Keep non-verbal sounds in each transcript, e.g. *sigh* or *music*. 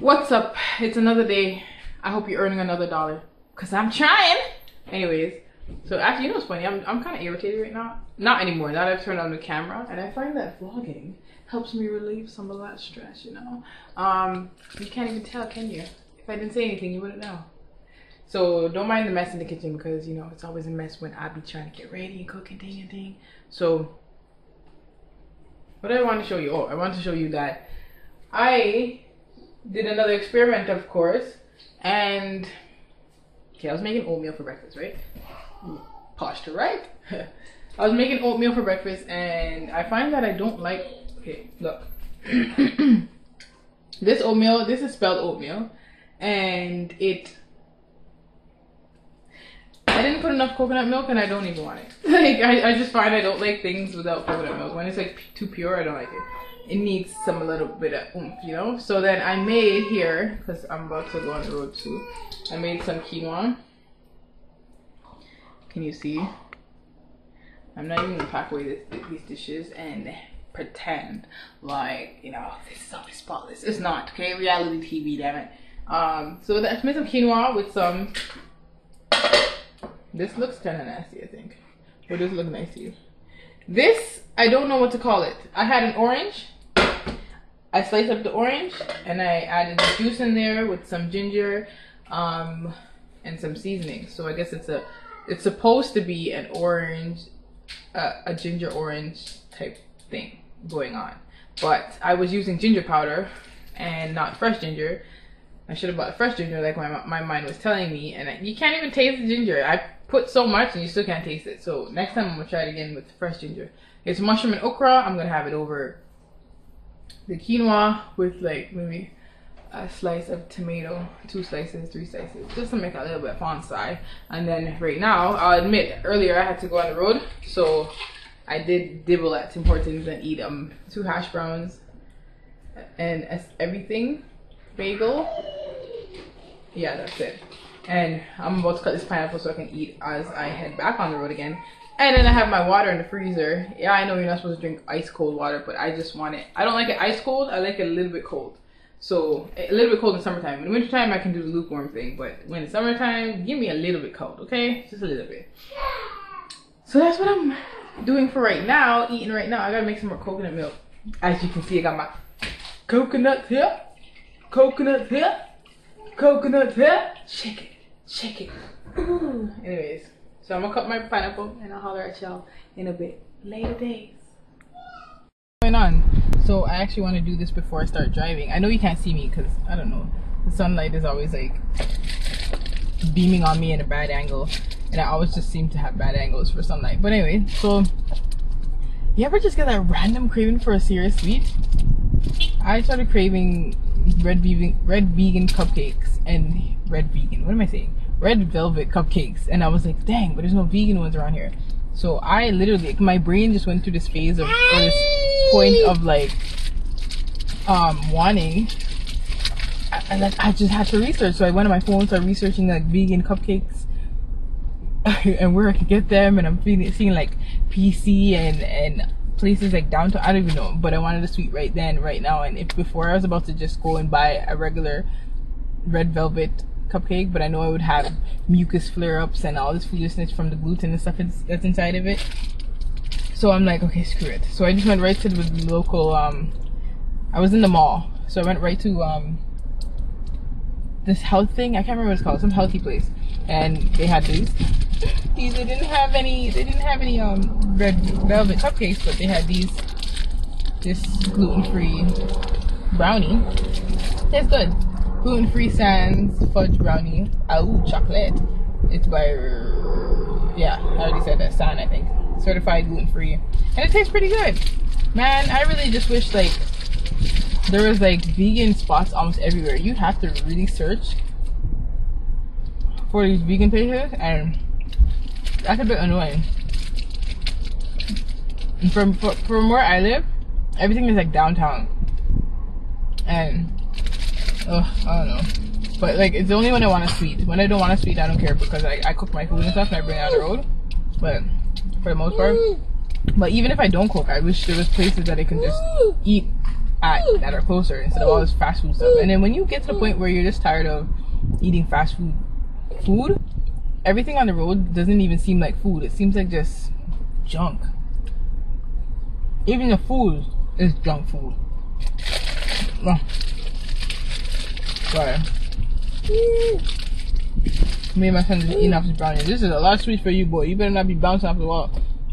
What's up? It's another day. I hope you're earning another dollar. Cause I'm trying. Anyways, so actually, you know what's funny? I'm I'm kind of irritated right now. Not anymore. Now that I've turned on the camera, and I find that vlogging helps me relieve some of that stress. You know, um, you can't even tell, can you? If I didn't say anything, you wouldn't know. So don't mind the mess in the kitchen because you know it's always a mess when I be trying to get ready and cook and thing and thing. So what I want to show you, oh, I want to show you that I did another experiment, of course, and okay, I was making oatmeal for breakfast, right? Posture, right? *laughs* I was making oatmeal for breakfast, and I find that I don't like. Okay, look. *clears throat* this oatmeal, this is spelled oatmeal, and it. I didn't put enough coconut milk, and I don't even want it. *laughs* Like I, I just find I don't like things without coconut milk. When it's like too pure, I don't like it it needs some little bit of oomph, you know. So then I made here because I'm about to go on the road too. I made some quinoa. Can you see? I'm not even gonna pack away this, these dishes and pretend like you know this is always spotless. It's not. Okay, reality TV, damn it. Um, so I made some quinoa with some. This looks kind of nasty, I think. Or does look nice to you? This, I don't know what to call it. I had an orange. I sliced up the orange and I added the juice in there with some ginger um, and some seasoning. So I guess it's a, it's supposed to be an orange, uh, a ginger orange type thing going on. But I was using ginger powder and not fresh ginger. I should have bought fresh ginger like my, my mind was telling me. And I, you can't even taste the ginger. I put so much and you still can't taste it. So next time I'm gonna try it again with fresh ginger. It's mushroom and okra. I'm gonna have it over the quinoa with like maybe a slice of tomato, two slices, three slices, just to make a little bit fancy. And then right now, I'll admit earlier I had to go on the road, so I did dibble at Tim Hortons and eat um two hash browns and everything bagel. Yeah, that's it and I'm about to cut this pineapple so I can eat as I head back on the road again. And then I have my water in the freezer. Yeah, I know you're not supposed to drink ice cold water, but I just want it. I don't like it ice cold. I like it a little bit cold. So a little bit cold in summertime. In the wintertime, I can do the lukewarm thing, but when it's summertime, give me a little bit cold, okay? Just a little bit. So that's what I'm doing for right now. Eating right now. I gotta make some more coconut milk. As you can see, I got my coconut here, coconut here, coconut here. Shake it. Shake it. Anyways, so I'm gonna cut my pineapple and I'll holler at y'all in a bit. Later days. Going on? So I actually want to do this before I start driving. I know you can't see me because I don't know. The sunlight is always like beaming on me in a bad angle, and I always just seem to have bad angles for sunlight. But anyway, so you ever just get that random craving for a serious sweet? I started craving red vegan red vegan cupcakes and red vegan. What am I saying? red velvet cupcakes and I was like, dang, but there's no vegan ones around here. So I literally, my brain just went through this phase of, or this point of like, um, wanting, and like I just had to research. So I went on my phone, started researching like vegan cupcakes *laughs* and where I could get them. And I'm feeling, seeing like PC and, and places like downtown. I don't even know, but I wanted a sweet right then, right now. And if before I was about to just go and buy a regular red velvet cupcake, but I know I would have mucus flare ups and all this foolishness from the gluten and stuff that's inside of it. So I'm like, okay, screw it. So I just went right to the local. Um, I was in the mall, so I went right to um, this health thing. I can't remember what it's called. Some healthy place, and they had these. These they didn't have any. They didn't have any um red velvet cupcakes, but they had these. This gluten free brownie. It's good gluten free sans fudge brownie. Oh, chocolate. It's by yeah, I already said that. San, I think. Certified gluten free, and it tastes pretty good. Man, I really just wish like there was like vegan spots almost everywhere. You'd have to really search for these vegan places, and that's a bit annoying. From from where I live, everything is like downtown, and Ugh, I don't know. But like, it's only when I want a sweet. When I don't want a sweet, I don't care because I, I cook my food and stuff and I bring it on the road. But for the most part, but even if I don't cook, I wish there was places that I can just eat at that are closer instead of all this fast food stuff. And then when you get to the point where you're just tired of eating fast food food, everything on the road doesn't even seem like food. It seems like just junk. Even the food is junk food. Oh. Sorry. Me and my son just eating off this brownie. This is a lot of sweets for you, boy. You better not be bouncing off the wall.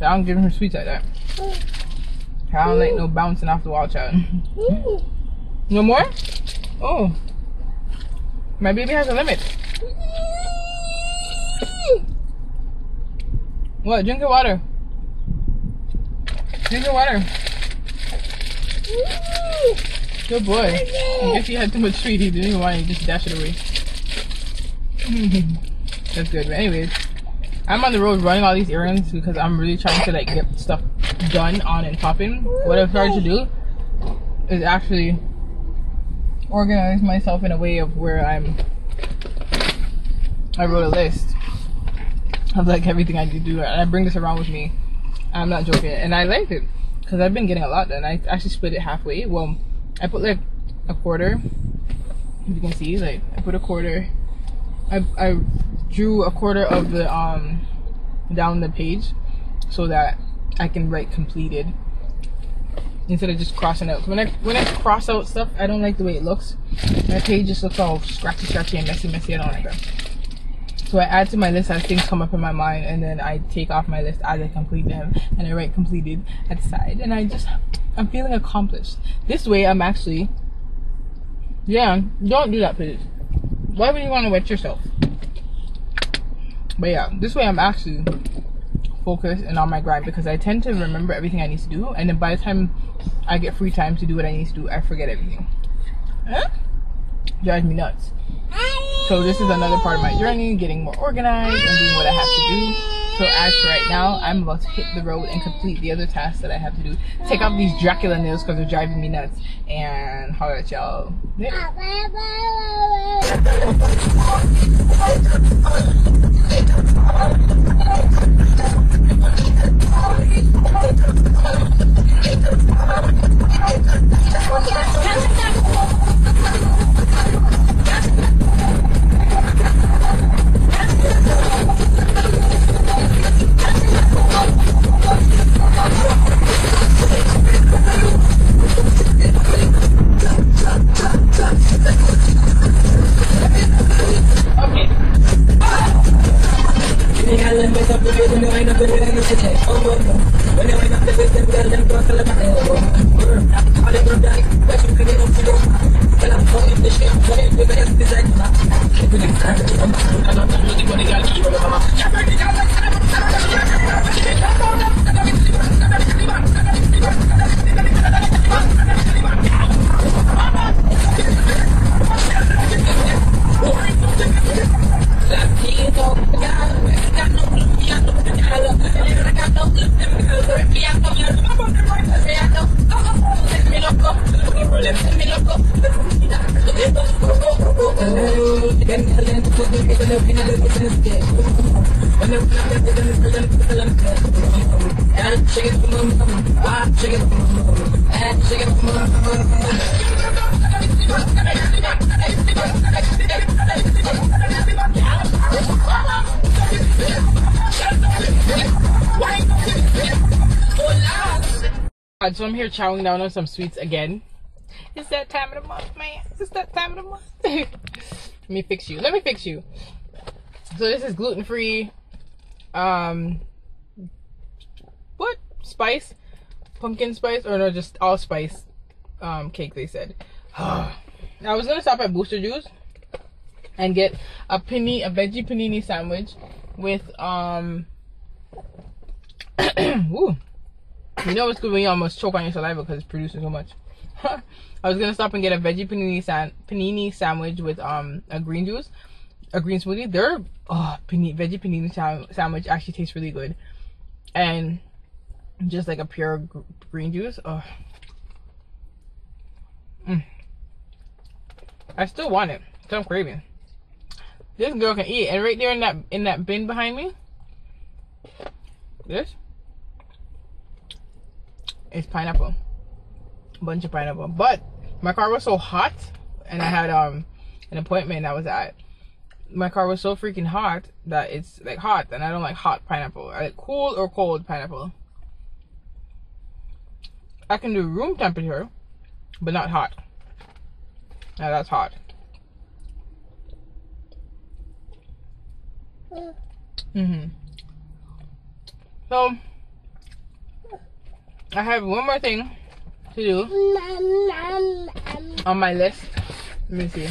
I don't give him sweets like that. I don't like no bouncing off the wall, child. no more? Oh. My baby has a limit. What? Drink your water. Drink your water. Good boy. I guess he had too much sweet. He didn't want to just dash it away. *laughs* That's good. But anyways, I'm on the road running all these errands because I'm really trying to like get stuff done on and popping. What I've started to do is actually organize myself in a way of where I'm. I wrote a list of like everything I do do, and I bring this around with me. I'm not joking, and I liked it because I've been getting a lot done. I actually split it halfway. Well, I put like a quarter. If you can see, like I put a quarter. I I drew a quarter of the um down the page so that I can write completed instead of just crossing out. When I when I cross out stuff, I don't like the way it looks. My page just looks all scratchy, scratchy, and messy, messy. I don't like that. So I add to my list as things come up in my mind, and then I take off my list as I complete them, and I write completed at the side, and I just I'm feeling accomplished. This way, I'm actually yeah. Don't do that, please. Why would you want to wet yourself? But yeah, this way I'm actually focused and on my grind because I tend to remember everything I need to do, and then by the time I get free time to do what I need to do, I forget everything. Huh? Drives me nuts. So this is another part of my journey, getting more organized and doing what I have to do. So as for right now, I'm about to hit the road and complete the other tasks that I have to do. Take off these Dracula nails because they're driving me nuts. And holler at y'all loco. Later. so I'm here chowing down on some sweets again. It's that time of the month, man. It's that time of the month. *laughs* Me fix you. Let me fix you. So this is gluten free. Um, what spice? Pumpkin spice or no? Just all spice um cake. They said. *sighs* I was gonna stop at Booster Juice and get a panini, a veggie panini sandwich with um. *clears throat* ooh, you know it's good when you almost choke on your saliva because it's producing so much. *laughs* I was gonna stop and get a veggie panini san- panini sandwich with um a green juice, a green smoothie. Their oh panini, veggie panini sam- sandwich actually tastes really good, and just like a pure green juice. Oh. Mm. I still want it. So I'm craving. This girl can eat, and right there in that in that bin behind me, this is pineapple. Bunch of pineapple. But my car was so hot, and I had um an appointment I was at. My car was so freaking hot that it's like hot, and I don't like hot pineapple. I like cool or cold pineapple. I can do room temperature, but not hot. Now that's hot. Mm-hmm. So I have one more thing to do on my list. Let me see.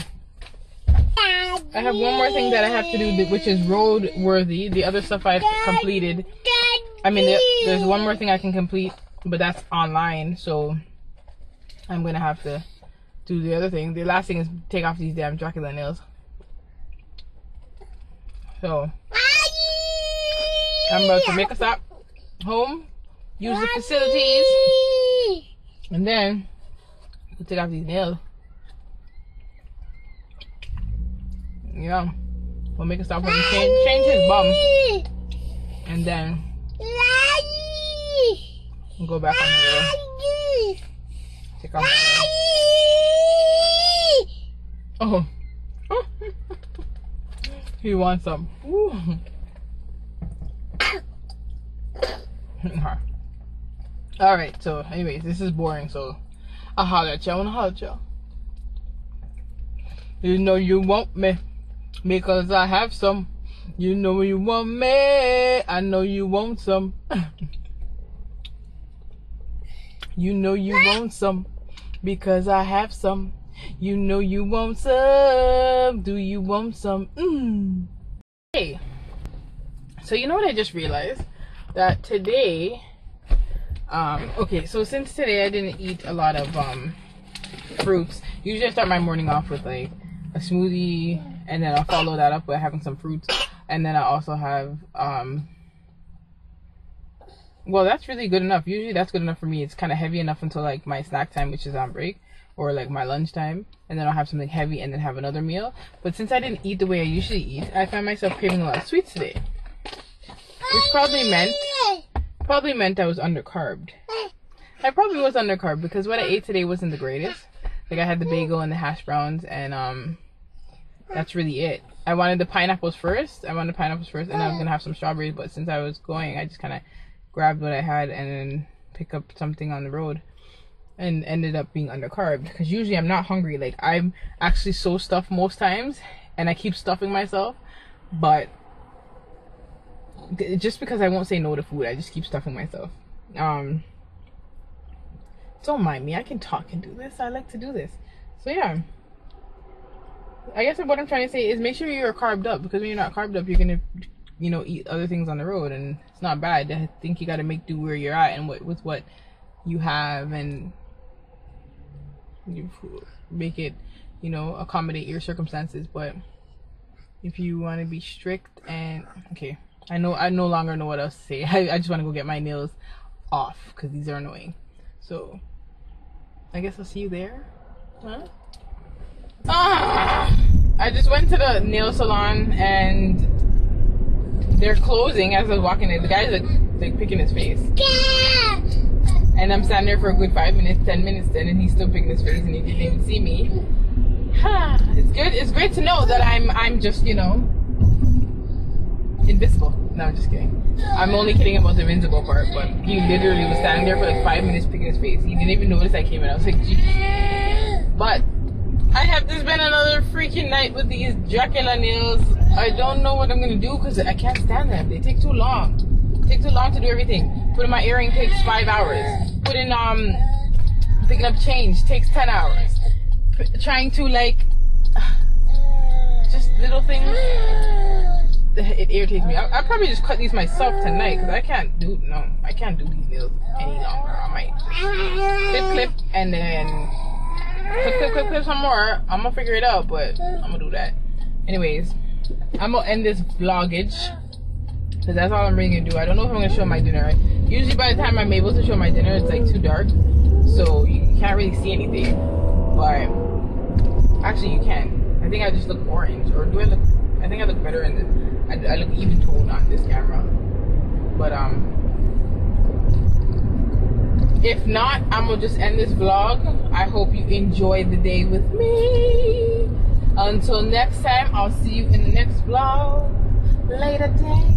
I have one more thing that I have to do, which is road worthy. The other stuff I've completed. I mean, there's one more thing I can complete, but that's online. So I'm gonna have to do the other thing. The last thing is take off these damn Dracula nails. So I'm about to make a stop home, use the facilities, and then we'll take off these nails. Yeah, we'll make a stop change, change his bum, and then we'll go back on the road. Take off. Oh. *laughs* he wants some. *laughs* Alright, so anyways, this is boring, so I'll holler at y'all when I holler at y'all. You know you want me because I have some. You know you want me. I know you want some. *laughs* you know you want some because I have some. You know you want some. Do you want some? Mm. Hey, so you know what I just realized? That today, um, okay, so since today I didn't eat a lot of um fruits. Usually I start my morning off with like a smoothie, and then I'll follow that up with having some fruits, and then I also have um. Well, that's really good enough. Usually that's good enough for me. It's kind of heavy enough until like my snack time, which is on break or like my lunchtime and then I'll have something heavy and then have another meal. But since I didn't eat the way I usually eat, I find myself craving a lot of sweets today. Which probably meant probably meant I was undercarbed. *laughs* I probably was undercarbed because what I ate today wasn't the greatest. Like I had the bagel and the hash browns and um that's really it. I wanted the pineapples first. I wanted the pineapples first and I was gonna have some strawberries, but since I was going I just kinda grabbed what I had and then pick up something on the road and ended up being undercarbed because usually I'm not hungry. Like I'm actually so stuffed most times, and I keep stuffing myself. But just because I won't say no to food, I just keep stuffing myself. Um, don't mind me. I can talk and do this. I like to do this. So yeah. I guess what I'm trying to say is make sure you're carbed up because when you're not carbed up, you're gonna, you know, eat other things on the road, and it's not bad. I think you got to make do where you're at and what with what you have and you make it, you know, accommodate your circumstances. But if you want to be strict and okay, I know I no longer know what else to say. *laughs* I, I just want to go get my nails off because these are annoying. So I guess I'll see you there. Huh? Ah! I just went to the nail salon and they're closing as I was walking in. The guy's like, like picking his face. And I'm standing there for a good five minutes, ten minutes then, and he's still picking his face and he didn't even see me. *sighs* it's good. It's great to know that I'm, I'm just, you know, invisible. No, I'm just kidding. I'm only kidding about the invincible part, but he literally was standing there for like five minutes picking his face. He didn't even notice I came in. I was like. But I have to spend another freaking night with these Dracula nails. I don't know what I'm gonna do because I can't stand them. They take too long. Take too long to do everything. Putting my earring takes five hours. Putting um picking up change takes ten hours. P- trying to like *sighs* just little things. It irritates me. I, I probably just cut these myself tonight because I can't do no. I can't do these nails any longer. I might clip clip and then clip clip clip clip some more. I'm gonna figure it out, but I'm gonna do that. Anyways, I'm gonna end this vlogage because that's all I'm really gonna do. I don't know if I'm gonna show my dinner. Usually by the time I'm able to show my dinner, it's like too dark, so you can't really see anything. But actually, you can. I think I just look orange, or do I look? I think I look better in the. I, I look even toned on this camera. But um, If not, I'm gonna just end this vlog. I hope you enjoyed the day with me. Until next time, I'll see you in the next vlog. Later, day.